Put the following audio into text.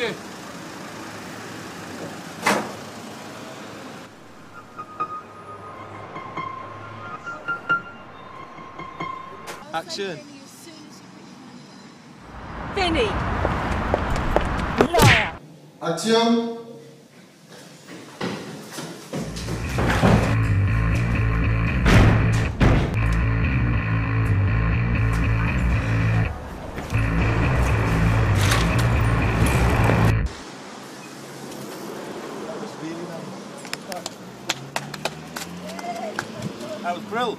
Action. Action. Vinny! Liar! Action I was thrilled.